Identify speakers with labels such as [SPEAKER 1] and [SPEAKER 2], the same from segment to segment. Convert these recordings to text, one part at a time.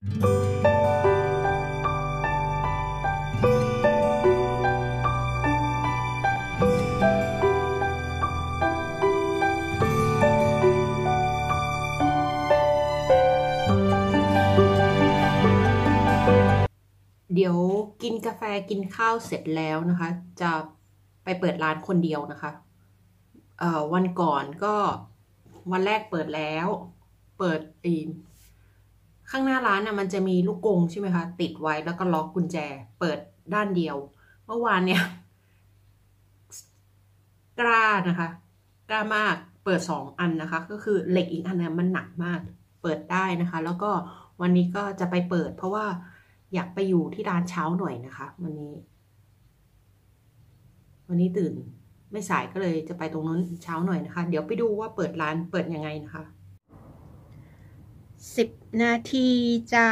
[SPEAKER 1] เดี๋ยวกินกาแฟกินข้าวเสร็จแล้วนะคะ จะไปเปิดร้านคนเดียวนะคะวันก่อนก็วันแรกเปิดแล้ว เปิดอี ข้างหน้าร้านน่ะมันจะมีลูกกงใช่ไหมคะ ติดไว้แล้วก็ล็อกกุญแจ เปิดด้านเดียว เมื่อวานเนี่ย กล้านะคะ กล้ามากเปิดสองอันนะคะ ก็คือเหล็กอีกอันนึงมันหนักมาก เปิดได้นะคะ แล้วก็วันนี้ก็จะไปเปิด เพราะว่าอยากไปอยู่ที่ร้านเช้าหน่อยนะคะ วันนี้ วันนี้ตื่นไม่สายก็เลยจะไปตรงนั้นเช้าหน่อยนะคะ เดี๋ยวไปดูว่าเปิดร้านเปิดยังไงนะคะ สิบนาทีจะ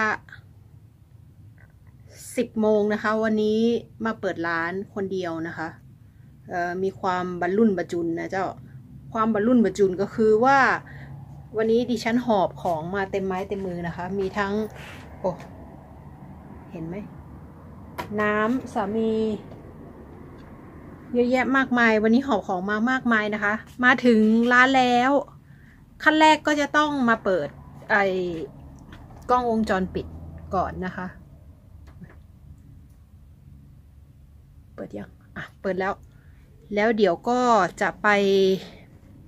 [SPEAKER 1] สิบโมงนะคะ วันนี้มาเปิดร้านคนเดียวนะคะมีความบรรลุนบรรจุนนะเจ้า ความบรรลุนบรรจุนก็คือว่า วันนี้ดิฉันหอบของมาเต็มไม้เต็มมือนะคะ มีทั้งโอ้เห็นไหม น้ำสามี เยอะแยะมากมาย วันนี้หอบของมามากมายนะคะ มาถึงร้านแล้ว ขั้นแรกก็จะต้องมาเปิด ไอ้กล้องวงจรปิดก่อนนะคะ เปิดยังอะเปิดแล้ว แล้วเดี๋ยวก็จะไป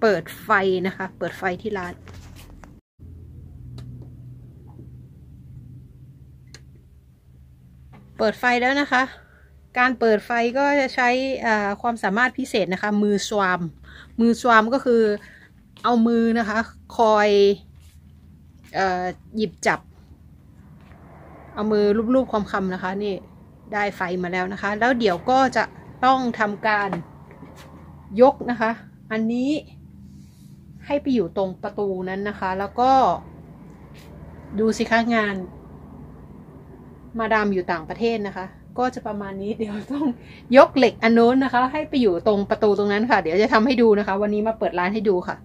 [SPEAKER 1] เปิดไฟนะคะ เปิดไฟที่ร้านเปิดไฟแล้วนะคะ การเปิดไฟก็จะใช้ความสามารถพิเศษนะคะ มือสวาม มือสวามก็คือเอามือนะคะ คอย หยิบจับ เอามือลูบๆความคำนะคะ นี่ได้ไฟมาแล้วนะคะ แล้วเดี๋ยวก็จะต้องทำการยกนะคะ อันนี้ให้ไปอยู่ตรงประตูนั้นนะคะ แล้วก็ดูสิคะงาน มาดามอยู่ต่างประเทศนะคะ ก็จะประมาณนี้เดี๋ยวต้องยกเหล็กอันโน้นนะคะ ให้ไปอยู่ตรงประตูตรงนั้นค่ะ เดี๋ยวจะทำให้ดูนะคะ วันนี้มาเปิดร้านให้ดูค่ะ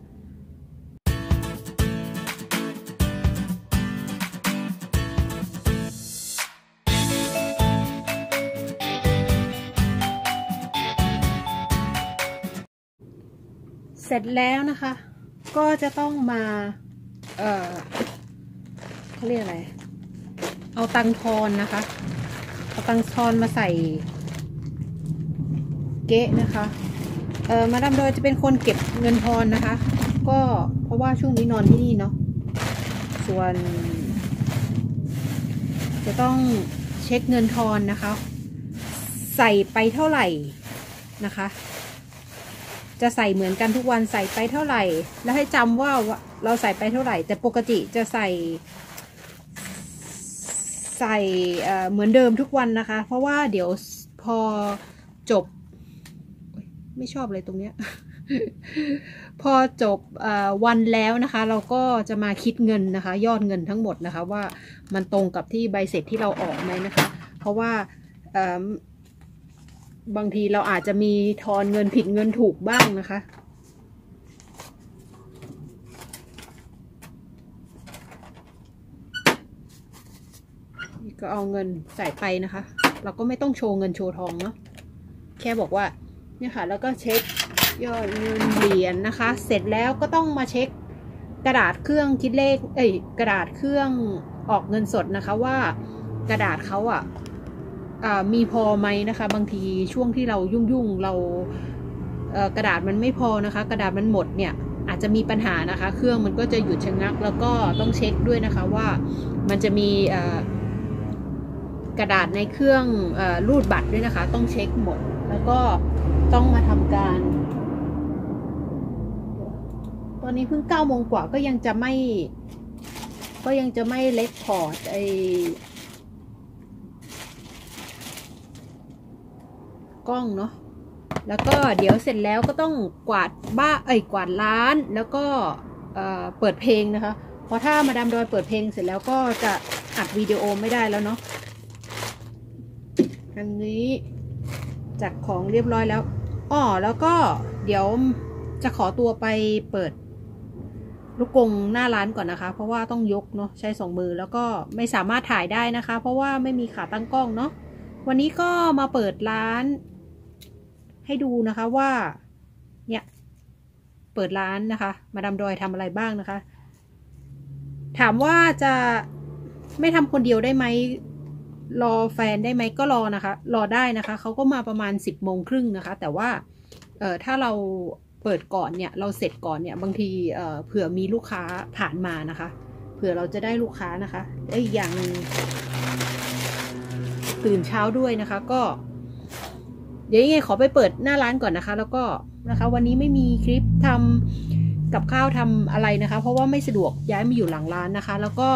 [SPEAKER 1] เสร็จแล้วนะคะ ก็จะต้องมา เอ่อเขาเรียกอะไร เอาตังทอนนะคะ เอาตังทอนมาใส่เก๊ะนะคะ เออมาดามโดยจะเป็นคนเก็บเงินทอนนะคะ ก็เพราะว่าช่วงนี้นอนที่นี่เนาะ ส่วน จะต้องเช็คเงินทอนนะคะ ใส่ไปเท่าไหร่นะคะ จะใส่เหมือนกันทุกวันใส่ไปเท่าไหร่ แล้วให้จำว่าเราใส่ไปเท่าไหร่ แต่ปกติจะใส่ ใส่เหมือนเดิมทุกวันนะคะ เพราะว่าเดี๋ยวพอจบ ไม่ชอบเลยตรงเนี้ยพอจบวันแล้วนะคะ เราก็จะมาคิดเงินนะคะ ยอดเงินทั้งหมดนะคะ ว่ามันตรงกับที่ใบเสร็จที่เราออกไหมนะคะ เพราะว่า บางทีเราอาจจะมีทอนเงินผิดเงินถูกบ้างนะคะ ก็เอาเงินใส่ไปนะคะ เราก็ไม่ต้องโชว์เงินโชว์ทองเนาะแค่บอกว่าเนี่ยค่ะ แล้วก็เช็คยอดเงินเหรียญนะคะ เสร็จแล้วก็ต้องมาเช็คกระดาษเครื่องคิดเลข เอ้ย กระดาษเครื่องออกเงินสดนะคะว่ากระดาษเขาอะ มีพอไหมนะคะ บางทีช่วงที่เรายุ่งๆเรากระดาษมันไม่พอนะคะ กระดาษมันหมดเนี่ยอาจจะมีปัญหานะคะ เครื่องมันก็จะหยุดชะงัก แล้วก็ต้องเช็คด้วยนะคะว่ามันจะมีกระดาษในเครื่องรูดบัตรด้วยนะคะ ต้องเช็คหมด แล้วก็ต้องมาทำการ ตอนนี้เพิ่งเก้าโมงกว่าก็ยังจะไม่ ก็ยังจะไม่เล็กพอร์ตไอ กล้องเนาะแล้วก็เดี๋ยวเสร็จแล้วก็ต้องกวาดบ้าเอ้ยกวาดร้านแล้วก็เปิดเพลงนะคะเพราะถ้ามาดามดอยเปิดเพลงเสร็จแล้วก็จะอัดวิดีโอไม่ได้แล้วเนาะอันนี้จัดของเรียบร้อยแล้วอ้อแล้วก็เดี๋ยวจะขอตัวไปเปิดลูกกงหน้าร้านก่อนนะคะ เพราะว่าต้องยกเนาะใช้สองมือแล้วก็ไม่สามารถถ่ายได้นะคะ เพราะว่าไม่มีขาตั้งกล้องเนาะวันนี้ก็มาเปิดร้าน ให้ดูนะคะว่า เนี่ยเปิดร้านนะคะ มาดามดอยทำอะไรบ้างนะคะ ถามว่าจะไม่ทำคนเดียวได้ไหมรอแฟนได้ไหมก็รอนะคะ รอได้นะคะเขาก็มาประมาณสิบโมงครึ่งนะคะ แต่ว่าเออถ้าเราเปิดก่อนเนี่ย เราเสร็จก่อนเนี่ย บางทีเอ่อเผื่อมีลูกค้าผ่านมานะคะ เผื่อเราจะได้ลูกค้านะคะและอีกอย่างนึงตื่นเช้าด้วยนะคะ ก็ ดี๋ยวยังไงขอไปเปิดหน้าร้านก่อนนะคะ แล้วก็นะคะวันนี้ไม่มีคลิปทำกับข้าวทำอะไรนะคะ เพราะว่าไม่สะดวกย้ายมาอยู่หลังร้านนะคะ แล้วก็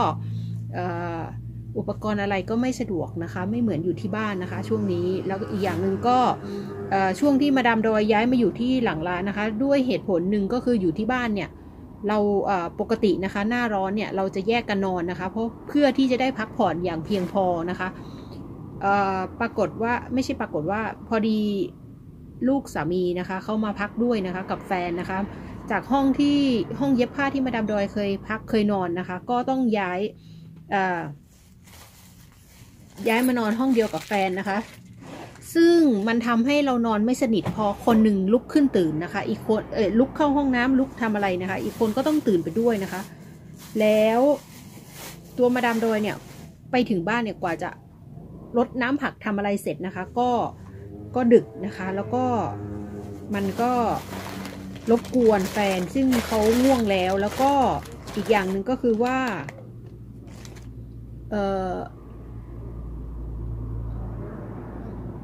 [SPEAKER 1] อุปกรณ์อะไรก็ไม่สะดวกนะคะ ไม่เหมือนอยู่ที่บ้านนะคะ ช่วงนี้แล้วอีกอย่างหนึ่งก็ช่วงที่มาดามดอยย้ายมาอยู่ที่หลังร้านนะคะ ด้วยเหตุผลหนึ่งก็คืออยู่ที่บ้านเนี่ยเราปกตินะคะ หน้าร้อนเนี่ยเราจะแยกกันนอนนะคะ เพราะเพื่อที่จะได้พักผ่อนอย่างเพียงพอนะคะ ปรากฏว่าไม่ใช่ปรากฏว่าพอดีลูกสามีนะคะเข้ามาพักด้วยนะคะกับแฟนนะคะ จากห้องที่ห้องเย็บผ้าที่มาดามดอยเคยพักเคยนอนนะคะ ก็ต้องย้ายย้ายมานอนห้องเดียวกับแฟนนะคะ ซึ่งมันทำให้เรานอนไม่สนิทพอคนหนึ่งลุกขึ้นตื่นนะคะ อีกคนเออลุกเข้าห้องน้ำลุกทำอะไรนะคะ อีกคนก็ต้องตื่นไปด้วยนะคะ แล้วตัวมาดามดอยเนี่ยไปถึงบ้านเนี่ยกว่าจะ รดน้ำผักทำอะไรเสร็จนะคะ ก็ก็ดึกนะคะ แล้วก็มันก็รบกวนแฟนซึ่งเขาง่วงแล้ว แล้วก็อีกอย่างหนึ่งก็คือว่า เออ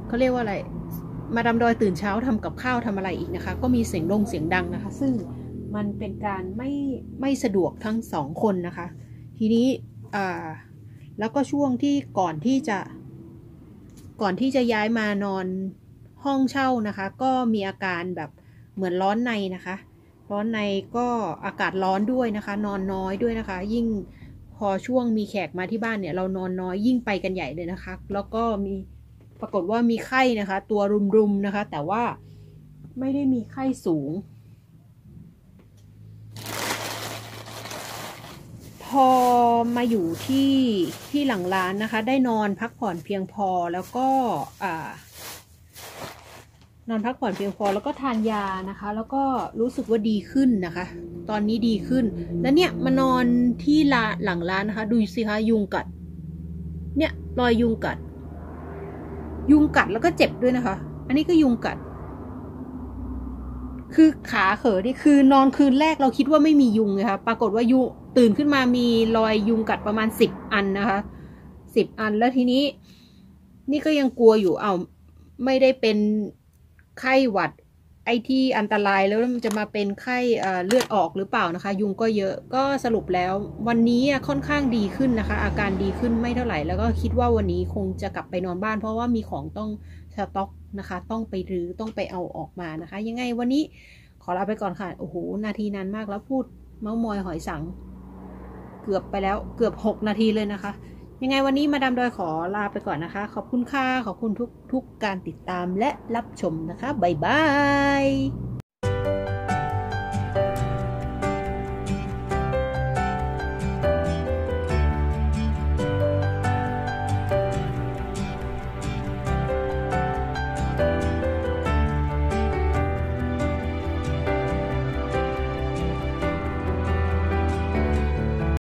[SPEAKER 1] เขาเรียกว่าอะไร มาดามดอยตื่นเช้าทำกับข้าวทำอะไรอีกนะคะ ก็มีเสียงดงเสียงดังนะคะ ซึ่งมันเป็นการไม่ไม่สะดวกทั้งสองคนนะคะ ทีนี้อ่าแล้วก็ช่วงที่ก่อนที่จะ ก่อนที่จะย้ายมานอนห้องเช่านะคะ ก็มีอาการแบบเหมือนร้อนในนะคะ ร้อนในก็อากาศร้อนด้วยนะคะ นอนน้อยด้วยนะคะ ยิ่งพอช่วงมีแขกมาที่บ้านเนี่ย เรานอนน้อยยิ่งไปกันใหญ่เลยนะคะ แล้วก็มีปรากฏว่ามีไข้นะคะ ตัวรุมๆนะคะ แต่ว่าไม่ได้มีไข้สูง อมาอยู่ที่ที่หลังร้านนะคะ ได้นอนพักผ่อนเพียงพอแล้วก็นอนพักผ่อนเพียงพอแล้วก็ทานยานะคะ แล้วก็รู้สึกว่าดีขึ้นนะคะ ตอนนี้ดีขึ้น แล้วเนี่ยมานอนที่ลาหลังร้านนะคะ ดูสิคะยุงกัด เนี่ยรอยยุงกัด ยุงกัดแล้วก็เจ็บด้วยนะคะ อันนี้ก็ยุงกัด คือขาเขอนี่คือนอนคืนแรกเราคิดว่าไม่มียุงเลยค่ะปรากฏว่ายุง ตื่นขึ้นมามีรอยยุงกัดประมาณสิบอันนะคะสิบอันแล้วทีนี้ นี่ก็ยังกลัวอยู่เอาไม่ได้เป็นไข้หวัด ไอที่อันตรายแล้วมันจะมาเป็นไข้เลือดออกหรือเปล่านะคะ ยุงก็เยอะก็สรุปแล้ววันนี้ค่อนข้างดีขึ้นนะคะ อาการดีขึ้นไม่เท่าไหร่ แล้วก็คิดว่าวันนี้คงจะกลับไปนอนบ้าน เพราะว่ามีของต้องสต็อกนะคะ ต้องไปรื้อต้องไปเอาออกมานะคะ ยังไงวันนี้ขอลาไปก่อนค่ะ โอ้โห นาทีนานมากแล้วพูดเมามอยหอยสัง เกือบไปแล้วเกือบหกนาทีเลยนะคะ ยังไงวันนี้มาดามดอยขอลาไปก่อนนะคะ ขอบคุณค่ะ ขอบคุณทุกทุกการติดตามและรับชมนะคะ บ๊ายบาย